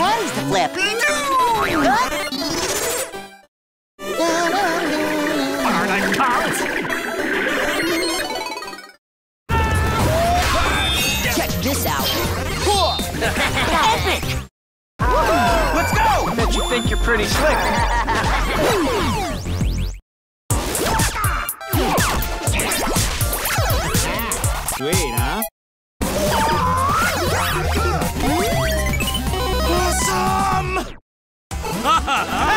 patties to flip. Aren't I pumped? Check this out. Epic! Let's go! Bet you think you're pretty slick. Sweet, huh? Ha ha ha!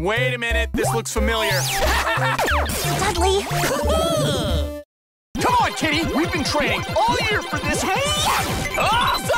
Wait a minute, this looks familiar. Dudley. Come on, Kitty! We've been training all year for this. Awesome! Ah,